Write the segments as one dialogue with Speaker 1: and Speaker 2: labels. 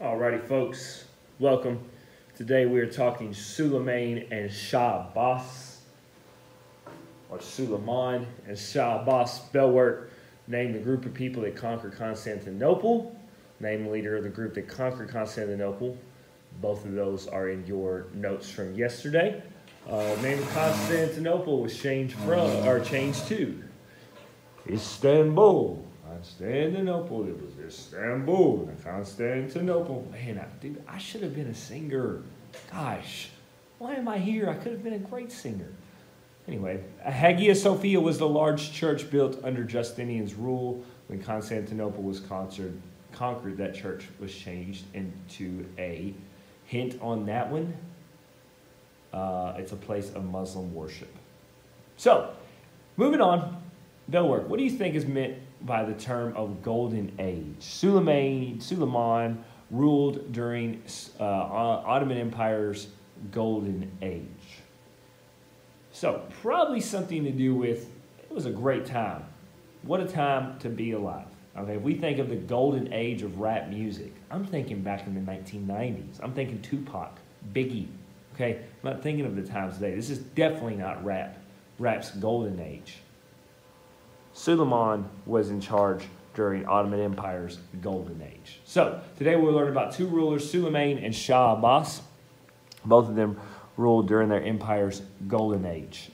Speaker 1: Alrighty, folks, welcome. Today we are talking Suleiman and Shah Abbas, or Suleiman and Shah Abbas. Bellwork named the group of people that conquered Constantinople, named the leader of the group that conquered Constantinople. Both of those are in your notes from yesterday. Uh, name of Constantinople was changed from, or changed to Istanbul. Constantinople. It was Istanbul, Constantinople. Man, I, dude, I should have been a singer. Gosh, why am I here? I could have been a great singer. Anyway, Hagia Sophia was the large church built under Justinian's rule. When Constantinople was conquered, conquered, that church was changed into a hint on that one. Uh, it's a place of Muslim worship. So, moving on, Bellwork, what do you think is meant by the term of golden age. Suleiman, Suleiman ruled during uh, Ottoman Empire's golden age. So, probably something to do with it was a great time. What a time to be alive. Okay, if we think of the golden age of rap music, I'm thinking back in the 1990s. I'm thinking Tupac, Biggie. Okay, I'm not thinking of the times today. This is definitely not rap, rap's golden age. Suleiman was in charge during Ottoman Empire's golden age. So, today we'll learn about two rulers, Suleiman and Shah Abbas. Both of them ruled during their empire's golden age.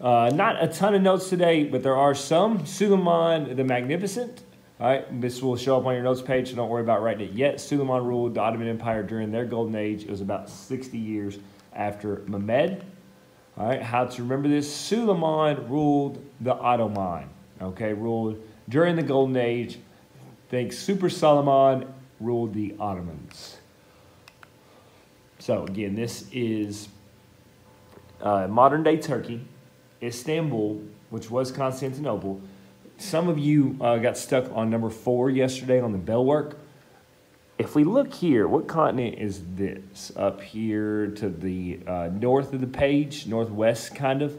Speaker 1: Uh, not a ton of notes today, but there are some. Suleiman the Magnificent. All right, this will show up on your notes page, so don't worry about writing it yet. Suleiman ruled the Ottoman Empire during their golden age. It was about 60 years after Mehmed. All right, how to remember this? Suleiman ruled the Ottoman. Okay, ruled during the Golden Age. Think Super Suleiman ruled the Ottomans. So again, this is uh, modern day Turkey, Istanbul, which was Constantinople. Some of you uh, got stuck on number four yesterday on the bellwork if we look here, what continent is this? Up here to the uh, north of the page, northwest kind of.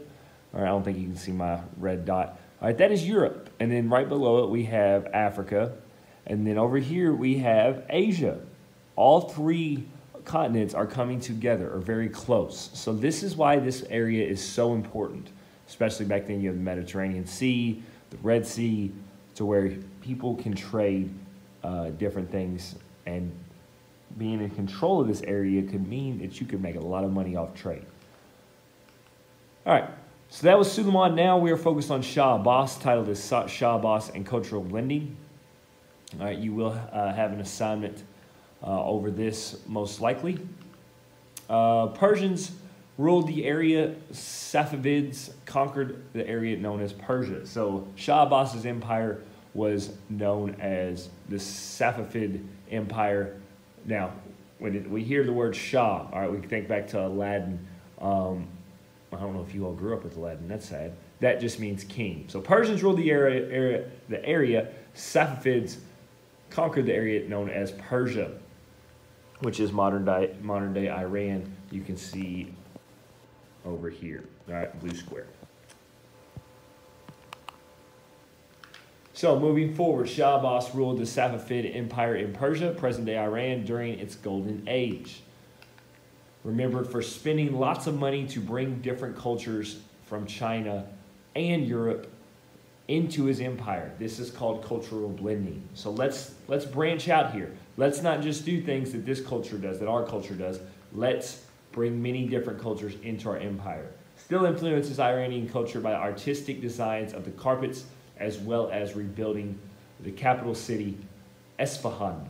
Speaker 1: All right, I don't think you can see my red dot. All right, that is Europe. And then right below it, we have Africa. And then over here, we have Asia. All three continents are coming together, or very close. So this is why this area is so important, especially back then you have the Mediterranean Sea, the Red Sea, to where people can trade uh, different things and being in control of this area could mean that you could make a lot of money off trade. All right, so that was Suleiman. Now we are focused on Shah Abbas, titled as Shah Abbas and Cultural Blending. All right, you will uh, have an assignment uh, over this most likely. Uh, Persians ruled the area. Safavids conquered the area known as Persia. So Shah Abbas's empire was known as the Safavid Empire. Now, when we hear the word Shah, all right, we think back to Aladdin. Um, I don't know if you all grew up with Aladdin. That's sad. That just means king. So Persians ruled the area. area the area. Safavids conquered the area known as Persia, which is modern day modern day Iran. You can see over here. All right, blue square. So, moving forward, Shah Abbas ruled the Safavid Empire in Persia, present day Iran, during its golden age. Remembered for spending lots of money to bring different cultures from China and Europe into his empire. This is called cultural blending. So let's let's branch out here. Let's not just do things that this culture does, that our culture does. Let's bring many different cultures into our empire. Still influences Iranian culture by artistic designs of the carpets as well as rebuilding the capital city, Esfahan.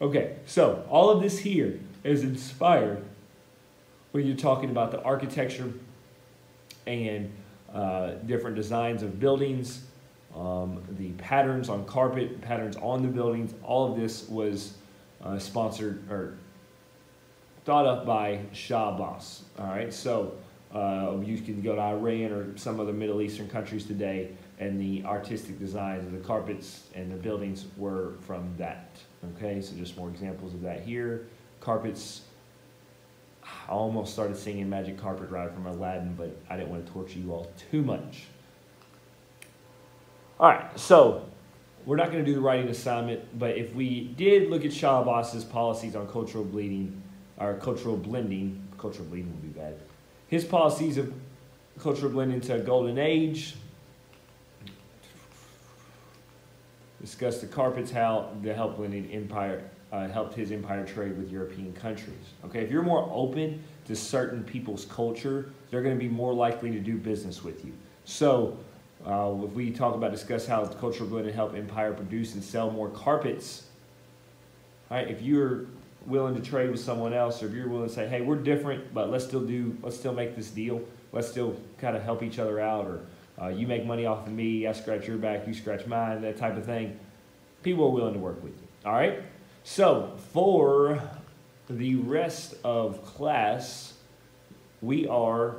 Speaker 1: Okay, so all of this here is inspired when you're talking about the architecture and uh, different designs of buildings, um, the patterns on carpet, patterns on the buildings. All of this was uh, sponsored or thought up by Shah Abbas. All right, so uh, you can go to Iran or some other Middle Eastern countries today and the artistic designs of the carpets and the buildings were from that. Okay, so just more examples of that here. Carpets, I almost started singing Magic Carpet Ride from Aladdin, but I didn't want to torture you all too much. All right, so we're not going to do the writing assignment, but if we did look at Shah Abbas's policies on cultural bleeding, or cultural blending, cultural bleeding would be bad. His policies of cultural blending to a golden age. Discuss the carpets, how the help blending empire uh, helped his empire trade with European countries. Okay, if you're more open to certain people's culture, they're going to be more likely to do business with you. So, uh, if we talk about discuss how the cultural blending help empire produce and sell more carpets, right? If you're willing to trade with someone else, or if you're willing to say, "Hey, we're different, but let's still do, let's still make this deal. Let's still kind of help each other out," or uh, you make money off of me, I scratch your back, you scratch mine, that type of thing. People are willing to work with you. All right. So for the rest of class, we are.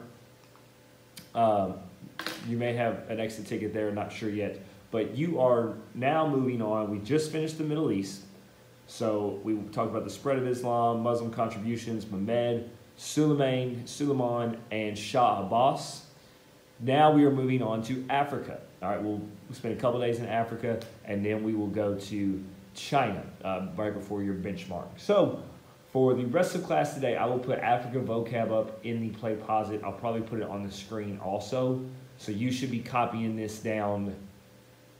Speaker 1: Um, you may have an exit ticket there, not sure yet. But you are now moving on. We just finished the Middle East. So we talked about the spread of Islam, Muslim contributions, Mehmed, Suleiman, Suleiman, and Shah Abbas. Now we are moving on to Africa. All right, we'll spend a couple days in Africa, and then we will go to China uh, right before your benchmark. So for the rest of class today, I will put Africa vocab up in the PlayPosit. I'll probably put it on the screen also. So you should be copying this down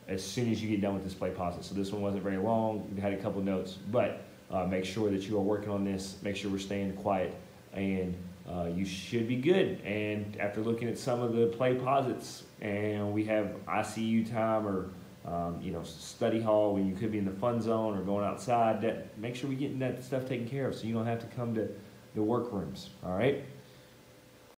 Speaker 1: as soon as you get done with this PlayPosit. So this one wasn't very long. We had a couple notes, but uh, make sure that you are working on this. Make sure we're staying quiet, and uh, you should be good. And after looking at some of the PlayPosits, and we have ICU time or um, you know study hall when you could be in the fun zone or going outside. That make sure we're getting that stuff taken care of, so you don't have to come to the workrooms. All right.